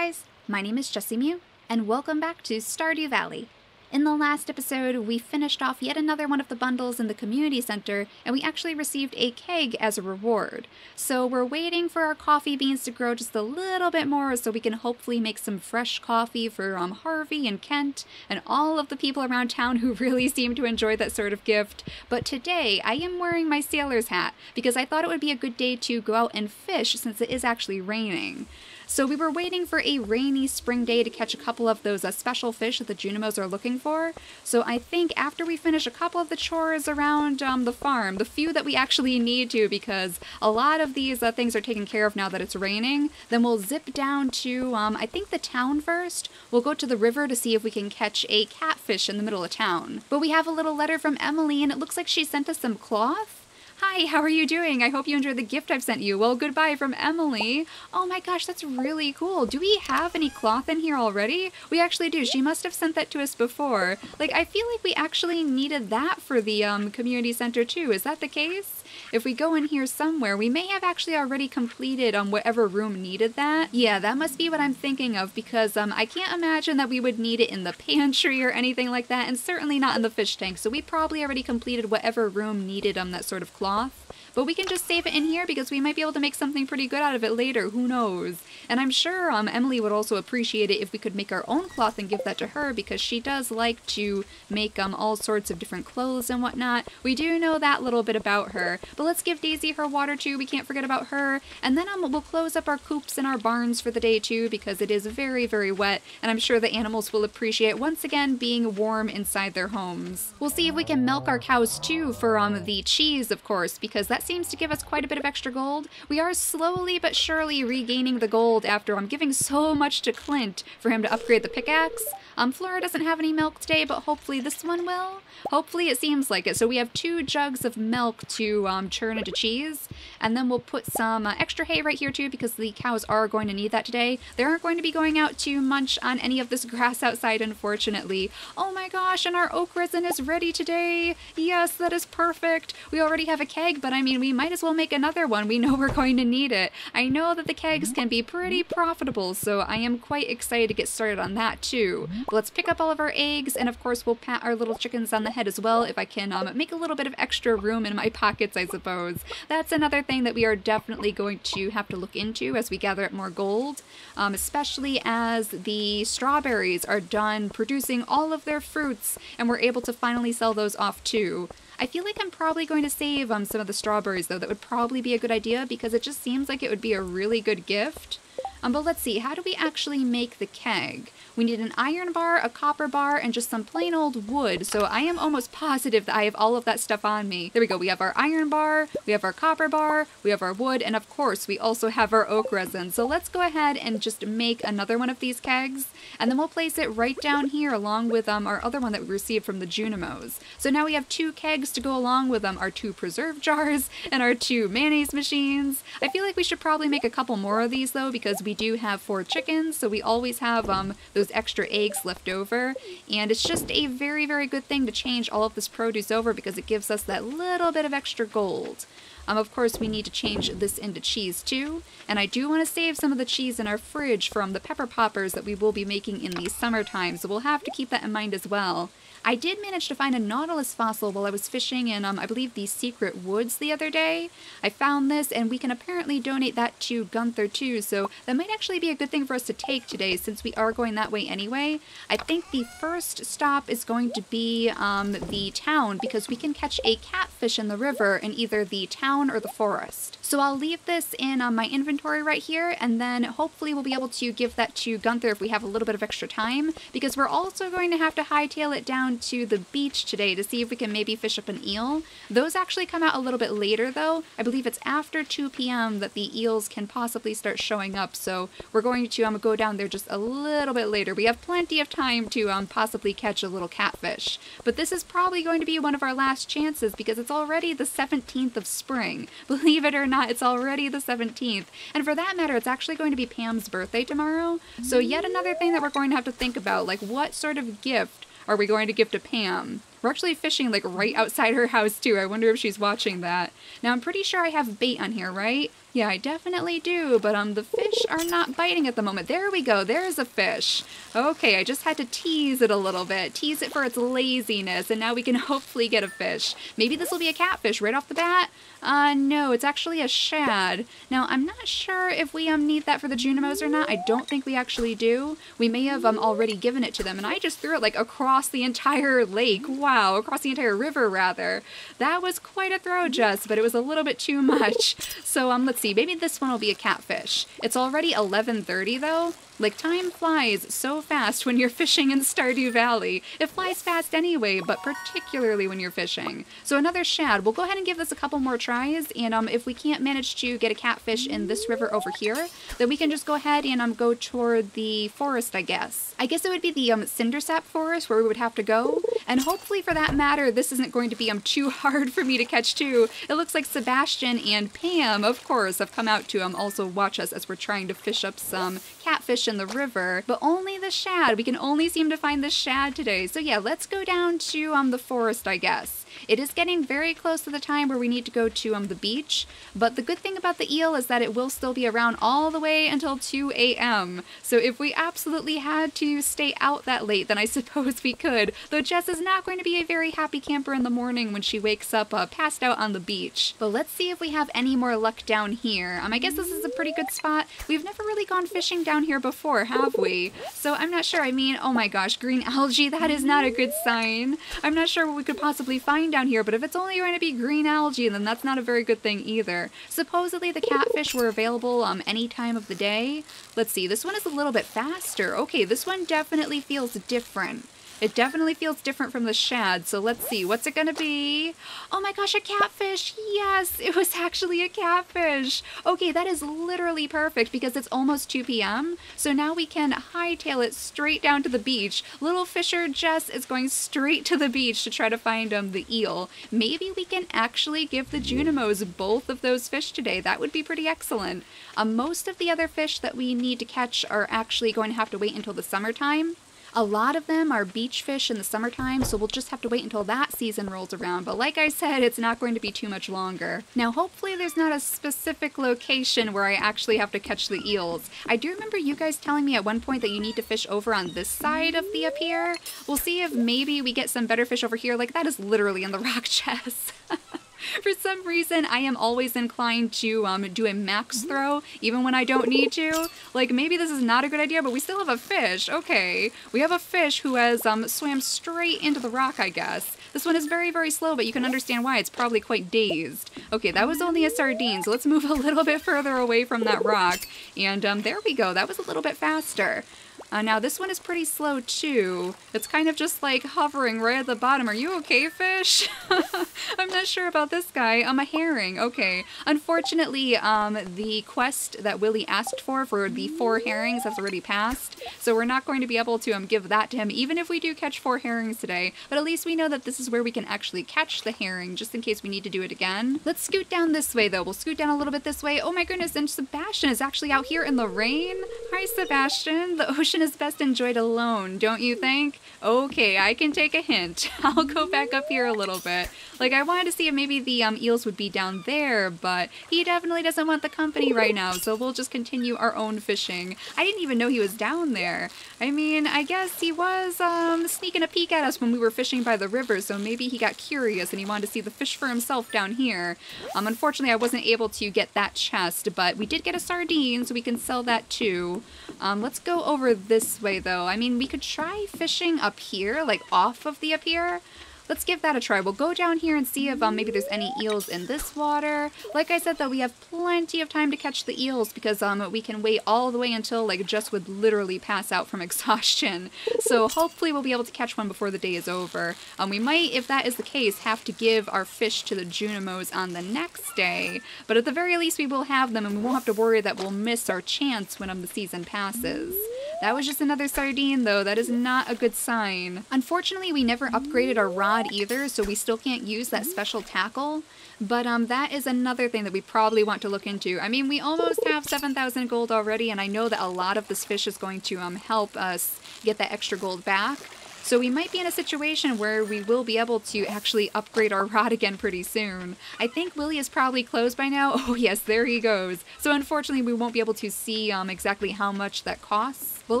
guys, my name is JessiMew, and welcome back to Stardew Valley. In the last episode, we finished off yet another one of the bundles in the community center, and we actually received a keg as a reward. So we're waiting for our coffee beans to grow just a little bit more so we can hopefully make some fresh coffee for um, Harvey and Kent and all of the people around town who really seem to enjoy that sort of gift. But today, I am wearing my sailor's hat because I thought it would be a good day to go out and fish since it is actually raining. So we were waiting for a rainy spring day to catch a couple of those uh, special fish that the Junimos are looking for. So I think after we finish a couple of the chores around um, the farm, the few that we actually need to, because a lot of these uh, things are taken care of now that it's raining, then we'll zip down to, um, I think the town first. We'll go to the river to see if we can catch a catfish in the middle of town. But we have a little letter from Emily, and it looks like she sent us some cloth. Hi, how are you doing? I hope you enjoyed the gift I've sent you. Well, goodbye from Emily. Oh my gosh, that's really cool. Do we have any cloth in here already? We actually do. She must have sent that to us before. Like, I feel like we actually needed that for the um, community center too. Is that the case? If we go in here somewhere, we may have actually already completed on um, whatever room needed that. Yeah, that must be what I'm thinking of because um, I can't imagine that we would need it in the pantry or anything like that, and certainly not in the fish tank. So we probably already completed whatever room needed um, that sort of cloth cloth but we can just save it in here because we might be able to make something pretty good out of it later, who knows. And I'm sure um, Emily would also appreciate it if we could make our own cloth and give that to her because she does like to make um, all sorts of different clothes and whatnot. We do know that little bit about her. But let's give Daisy her water too, we can't forget about her. And then um, we'll close up our coops and our barns for the day too because it is very, very wet. And I'm sure the animals will appreciate once again being warm inside their homes. We'll see if we can milk our cows too for um, the cheese, of course, because that's seems to give us quite a bit of extra gold. We are slowly but surely regaining the gold after I'm giving so much to Clint for him to upgrade the pickaxe. Um, Flora doesn't have any milk today, but hopefully this one will. Hopefully it seems like it. So we have two jugs of milk to um, churn into cheese, and then we'll put some uh, extra hay right here too because the cows are going to need that today. They aren't going to be going out to munch on any of this grass outside, unfortunately. Oh my gosh, and our oak resin is ready today. Yes, that is perfect. We already have a keg, but I mean, we might as well make another one. We know we're going to need it. I know that the kegs can be pretty profitable, so I am quite excited to get started on that too. Let's pick up all of our eggs, and of course we'll pat our little chickens on the head as well if I can um, make a little bit of extra room in my pockets, I suppose. That's another thing that we are definitely going to have to look into as we gather up more gold, um, especially as the strawberries are done producing all of their fruits, and we're able to finally sell those off too. I feel like I'm probably going to save um, some of the strawberries though. That would probably be a good idea because it just seems like it would be a really good gift. Um, but let's see, how do we actually make the keg? We need an iron bar, a copper bar, and just some plain old wood. So I am almost positive that I have all of that stuff on me. There we go. We have our iron bar, we have our copper bar, we have our wood, and of course we also have our oak resin. So let's go ahead and just make another one of these kegs, and then we'll place it right down here along with um, our other one that we received from the Junimos. So now we have two kegs to go along with um, our two preserve jars and our two mayonnaise machines. I feel like we should probably make a couple more of these though because we do have four chickens, so we always have um, those extra eggs left over. And it's just a very, very good thing to change all of this produce over because it gives us that little bit of extra gold. Um, of course, we need to change this into cheese too. And I do want to save some of the cheese in our fridge from the pepper poppers that we will be making in the summertime, so we'll have to keep that in mind as well. I did manage to find a nautilus fossil while I was fishing in, um, I believe, the secret woods the other day. I found this, and we can apparently donate that to Gunther too, so that might actually be a good thing for us to take today since we are going that way anyway. I think the first stop is going to be um, the town because we can catch a catfish in the river in either the town or the forest. So I'll leave this in uh, my inventory right here, and then hopefully we'll be able to give that to Gunther if we have a little bit of extra time, because we're also going to have to hightail it down to the beach today to see if we can maybe fish up an eel. Those actually come out a little bit later though. I believe it's after 2 p.m. that the eels can possibly start showing up, so we're going to um, go down there just a little bit later. We have plenty of time to um, possibly catch a little catfish, but this is probably going to be one of our last chances because it's already the 17th of spring. Believe it or not, it's already the 17th. And for that matter, it's actually going to be Pam's birthday tomorrow. So yet another thing that we're going to have to think about, like what sort of gift are we going to give to Pam? We're actually fishing like right outside her house too. I wonder if she's watching that. Now I'm pretty sure I have bait on here, right? Yeah, I definitely do, but um, the fish are not biting at the moment. There we go, there's a fish. Okay, I just had to tease it a little bit, tease it for its laziness, and now we can hopefully get a fish. Maybe this will be a catfish right off the bat? Uh, no, it's actually a shad. Now, I'm not sure if we um need that for the Junimos or not. I don't think we actually do. We may have um already given it to them, and I just threw it like across the entire lake. Wow, across the entire river, rather. That was quite a throw, Jess, but it was a little bit too much. So, um, let's see. Maybe this one will be a catfish. It's already 11.30, though. Like, time flies so fast when you're fishing in Stardew Valley. It flies fast anyway, but particularly when you're fishing. So another shad. We'll go ahead and give this a couple more tries, and um, if we can't manage to get a catfish in this river over here, then we can just go ahead and um, go toward the forest, I guess. I guess it would be the um, Cindersap forest where we would have to go, and hopefully for that matter, this isn't going to be um, too hard for me to catch too. It looks like Sebastian and Pam, of course, have come out to um, also watch us as we're trying to fish up some catfish in the river, but only the shad. We can only seem to find the shad today. So yeah, let's go down to um the forest, I guess. It is getting very close to the time where we need to go to um, the beach, but the good thing about the eel is that it will still be around all the way until 2 a.m. So if we absolutely had to stay out that late, then I suppose we could, though Jess is not going to be a very happy camper in the morning when she wakes up uh, passed out on the beach. But let's see if we have any more luck down here. Um, I guess this is a pretty good spot. We've never really gone fishing down here before, have we? So I'm not sure. I mean, oh my gosh, green algae, that is not a good sign. I'm not sure what we could possibly find down here, but if it's only going to be green algae, then that's not a very good thing either. Supposedly the catfish were available um, any time of the day. Let's see, this one is a little bit faster. Okay, this one definitely feels different. It definitely feels different from the shad, so let's see. What's it gonna be? Oh my gosh, a catfish! Yes, it was actually a catfish! Okay, that is literally perfect because it's almost 2 p.m., so now we can hightail it straight down to the beach. Little Fisher Jess is going straight to the beach to try to find um, the eel. Maybe we can actually give the Junimos both of those fish today. That would be pretty excellent. Um, most of the other fish that we need to catch are actually going to have to wait until the summertime. A lot of them are beach fish in the summertime, so we'll just have to wait until that season rolls around. But like I said, it's not going to be too much longer. Now, hopefully there's not a specific location where I actually have to catch the eels. I do remember you guys telling me at one point that you need to fish over on this side of the pier. We'll see if maybe we get some better fish over here. Like, that is literally in the rock chest. For some reason, I am always inclined to um, do a max throw, even when I don't need to. Like, maybe this is not a good idea, but we still have a fish. Okay. We have a fish who has um, swam straight into the rock, I guess. This one is very, very slow, but you can understand why. It's probably quite dazed. Okay, that was only a sardine, so let's move a little bit further away from that rock. And um, there we go. That was a little bit faster. Uh, now this one is pretty slow too. It's kind of just like hovering right at the bottom. Are you okay, fish? I'm not sure about this guy. I'm a herring. Okay. Unfortunately, um, the quest that Willy asked for for the four herrings has already passed, so we're not going to be able to um, give that to him, even if we do catch four herrings today. But at least we know that this is where we can actually catch the herring, just in case we need to do it again. Let's scoot down this way, though. We'll scoot down a little bit this way. Oh my goodness, and Sebastian is actually out here in the rain. Hi, Sebastian. The ocean is best enjoyed alone, don't you think? Okay, I can take a hint. I'll go back up here a little bit. Like, I wanted to see if maybe the um, eels would be down there, but he definitely doesn't want the company right now, so we'll just continue our own fishing. I didn't even know he was down there. I mean, I guess he was um, sneaking a peek at us when we were fishing by the river, so maybe he got curious and he wanted to see the fish for himself down here. Um, unfortunately, I wasn't able to get that chest, but we did get a sardine, so we can sell that too. Um, let's go over this way, though. I mean, we could try fishing up here, like off of the up here. Let's give that a try. We'll go down here and see if um, maybe there's any eels in this water. Like I said, though, we have plenty of time to catch the eels because um, we can wait all the way until like Jess would literally pass out from exhaustion. So hopefully we'll be able to catch one before the day is over. Um, we might, if that is the case, have to give our fish to the Junimos on the next day. But at the very least, we will have them and we won't have to worry that we'll miss our chance when um, the season passes. That was just another sardine, though. That is not a good sign. Unfortunately, we never upgraded our rod either, so we still can't use that special tackle. But um, that is another thing that we probably want to look into. I mean, we almost have 7,000 gold already, and I know that a lot of this fish is going to um, help us get that extra gold back. So we might be in a situation where we will be able to actually upgrade our rod again pretty soon. I think Willy is probably closed by now. Oh yes, there he goes. So unfortunately we won't be able to see um, exactly how much that costs. Well,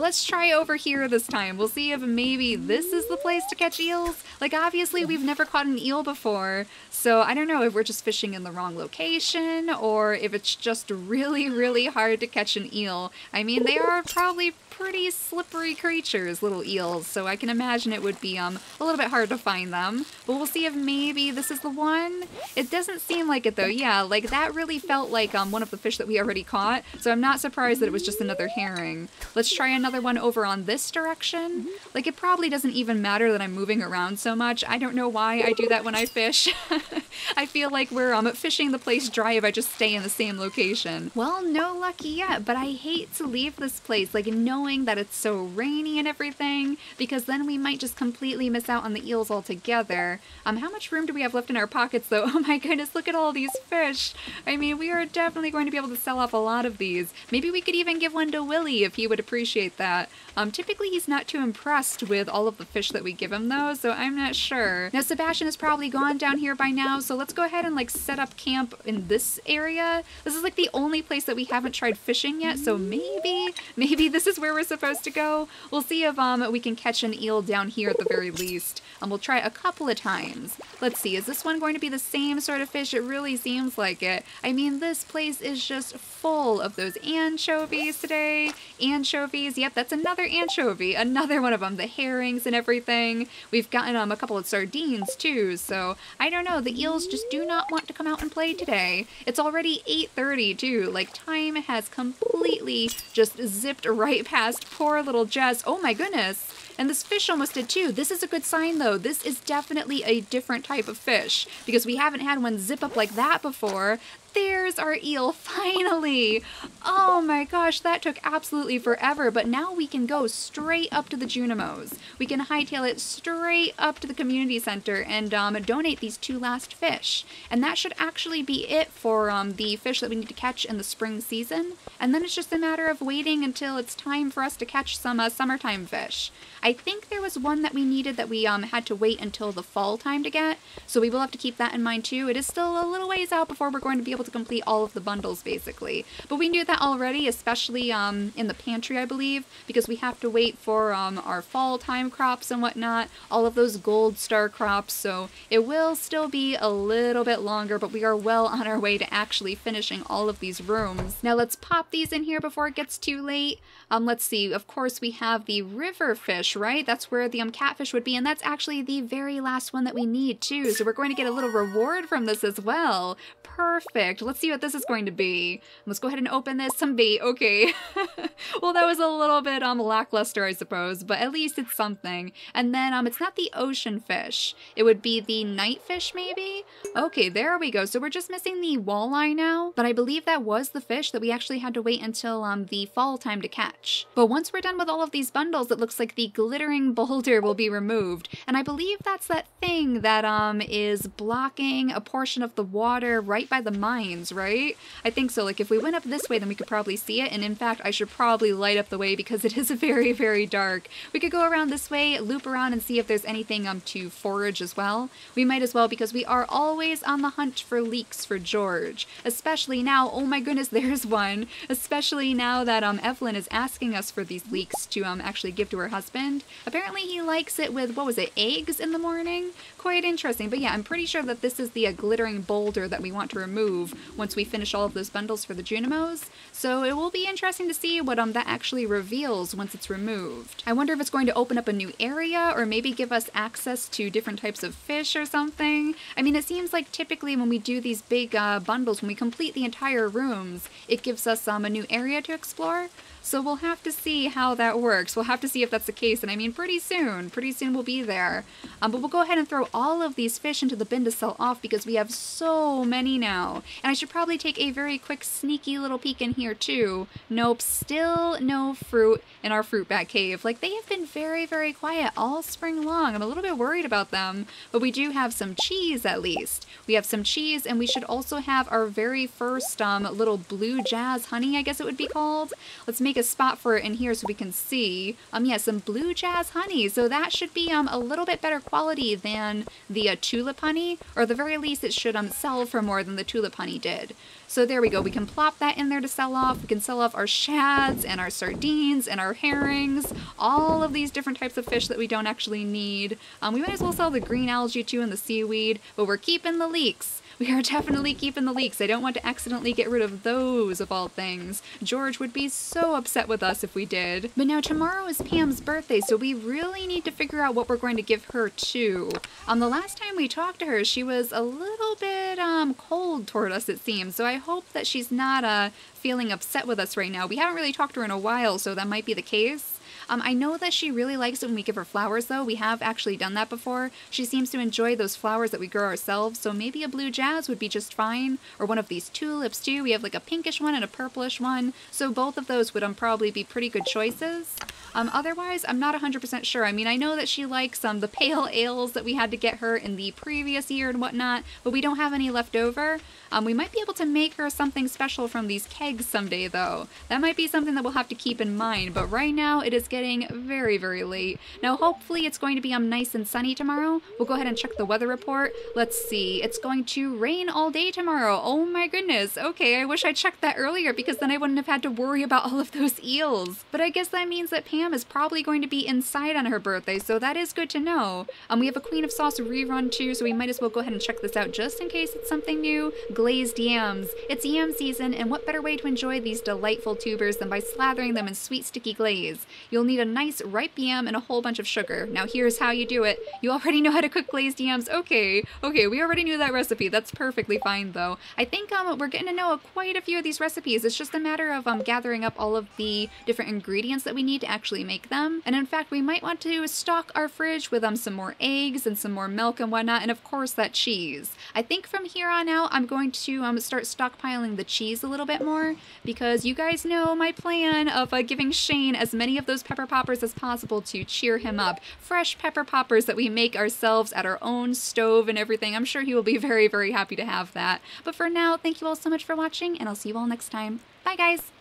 let's try over here this time. We'll see if maybe this is the place to catch eels. Like, obviously, we've never caught an eel before, so I don't know if we're just fishing in the wrong location or if it's just really, really hard to catch an eel. I mean, they are probably pretty slippery creatures, little eels, so I can imagine it would be um a little bit hard to find them. But we'll see if maybe this is the one. It doesn't seem like it though. Yeah, like that really felt like um one of the fish that we already caught, so I'm not surprised that it was just another herring. Let's try another one over on this direction. Like it probably doesn't even matter that I'm moving around so much. I don't know why I do that when I fish. I feel like we're um fishing the place dry if I just stay in the same location. Well, no luck yet, but I hate to leave this place. Like knowing that it's so rainy and everything, because then we might just completely miss out on the eels altogether. Um, how much room do we have left in our pockets though? Oh my goodness, look at all these fish. I mean, we are definitely going to be able to sell off a lot of these. Maybe we could even give one to Willy if he would appreciate that. Um, typically he's not too impressed with all of the fish that we give him though, so I'm not sure. Now Sebastian is probably gone down here by now, so let's go ahead and like set up camp in this area. This is like the only place that we haven't tried fishing yet, so maybe, maybe this is where we're supposed to go. We'll see if um, we can catch an eel down here at the very least. And um, we'll try a couple of times. Let's see, is this one going to be the same sort of fish? It really seems like it. I mean, this place is just full of those anchovies today. Anchovies, yep, that's another anchovy. Another one of them, the herrings and everything. We've gotten um, a couple of sardines too, so I don't know. The eels just do not want to come out and play today. It's already 8.30 too. Like, time has completely just zipped right past past poor little Jess. Oh my goodness. And this fish almost did too. This is a good sign though. This is definitely a different type of fish because we haven't had one zip up like that before. There's our eel, finally! Oh my gosh, that took absolutely forever, but now we can go straight up to the Junimos. We can hightail it straight up to the community center and um, donate these two last fish. And that should actually be it for um, the fish that we need to catch in the spring season. And then it's just a matter of waiting until it's time for us to catch some uh, summertime fish. I think there was one that we needed that we um, had to wait until the fall time to get, so we will have to keep that in mind too. It is still a little ways out before we're going to be able to complete all of the bundles basically. But we knew that already, especially um, in the pantry I believe, because we have to wait for um, our fall time crops and whatnot, all of those gold star crops, so it will still be a little bit longer, but we are well on our way to actually finishing all of these rooms. Now let's pop these in here before it gets too late. Um, let's see, of course we have the river fish, right? That's where the um, catfish would be, and that's actually the very last one that we need too, so we're going to get a little reward from this as well. Perfect. Let's see what this is going to be. Let's go ahead and open this. Some bait. Okay. well, that was a little bit um lackluster, I suppose, but at least it's something. And then um, it's not the ocean fish. It would be the night fish, maybe? Okay, there we go. So we're just missing the walleye now, but I believe that was the fish that we actually had to wait until um the fall time to catch. But once we're done with all of these bundles, it looks like the glittering boulder will be removed. And I believe that's that thing that um is blocking a portion of the water right by the mines, right? I think so. Like if we went up this way, then we could probably see it. And in fact, I should probably light up the way because it is very, very dark. We could go around this way, loop around and see if there's anything um to forage as well. We might as well because we are always on the hunt for leeks for George. Especially now, oh my goodness, there's one. Especially now that um Evelyn is asking us for these leeks to um actually give to her husband. Apparently he likes it with, what was it, eggs in the morning? Quite interesting. But yeah, I'm pretty sure that this is the uh, glittering boulder that we want to remove once we finish all of those bundles for the Junimos. So it will be interesting to see what um that actually reveals once it's removed. I wonder if it's going to open up a new area or maybe give us access to different types of fish or something. I mean, it seems like typically when we do these big uh, bundles, when we complete the entire rooms, it gives us um, a new area to explore. So we'll have to see how that works. We'll have to see if that's the case, and I mean pretty soon. Pretty soon we'll be there. Um, but we'll go ahead and throw all of these fish into the bin to sell off because we have so many now. And I should probably take a very quick sneaky little peek in here too. Nope, still no fruit in our fruit bat cave. Like they have been very, very quiet all spring long. I'm a little bit worried about them, but we do have some cheese at least. We have some cheese and we should also have our very first um, little blue jazz honey, I guess it would be called. Let's make a spot for it in here so we can see. Um, yeah, some blue jazz honey. So that should be um, a little bit better quality than the uh, tulip honey, or the very least it should um, sell for more than the tulip honey did. So there we go. We can plop that in there to sell off. We can sell off our shads and our sardines and our herrings, all of these different types of fish that we don't actually need. Um, we might as well sell the green algae too and the seaweed, but we're keeping the leeks. We are definitely keeping the leeks. I don't want to accidentally get rid of those, of all things. George would be so upset with us if we did. But now tomorrow is Pam's birthday, so we really need to figure out what we're going to give her too. Um, the last time we talked to her, she was a little bit um, cold toward us, it seems. So I hope that she's not uh, feeling upset with us right now. We haven't really talked to her in a while, so that might be the case. Um, I know that she really likes it when we give her flowers, though. We have actually done that before. She seems to enjoy those flowers that we grow ourselves, so maybe a blue jazz would be just fine. Or one of these tulips, too. We have like a pinkish one and a purplish one, so both of those would um, probably be pretty good choices. Um, otherwise, I'm not 100% sure. I mean, I know that she likes um, the pale ales that we had to get her in the previous year and whatnot, but we don't have any left over. Um, we might be able to make her something special from these kegs someday, though. That might be something that we'll have to keep in mind, but right now it is getting very, very late. Now, hopefully it's going to be um, nice and sunny tomorrow. We'll go ahead and check the weather report. Let's see. It's going to rain all day tomorrow. Oh my goodness. Okay, I wish I checked that earlier because then I wouldn't have had to worry about all of those eels. But I guess that means that Pam is probably going to be inside on her birthday, so that is good to know. Um, we have a Queen of Sauce rerun too, so we might as well go ahead and check this out just in case it's something new glazed yams. It's yam season, and what better way to enjoy these delightful tubers than by slathering them in sweet sticky glaze? You'll need a nice ripe yam and a whole bunch of sugar. Now here's how you do it. You already know how to cook glazed yams. Okay, okay, we already knew that recipe. That's perfectly fine though. I think um, we're getting to know quite a few of these recipes. It's just a matter of um, gathering up all of the different ingredients that we need to actually make them. And in fact, we might want to stock our fridge with um, some more eggs and some more milk and whatnot, and of course that cheese. I think from here on out, I'm going to um, start stockpiling the cheese a little bit more because you guys know my plan of uh, giving Shane as many of those pepper poppers as possible to cheer him up. Fresh pepper poppers that we make ourselves at our own stove and everything. I'm sure he will be very, very happy to have that. But for now, thank you all so much for watching, and I'll see you all next time. Bye, guys!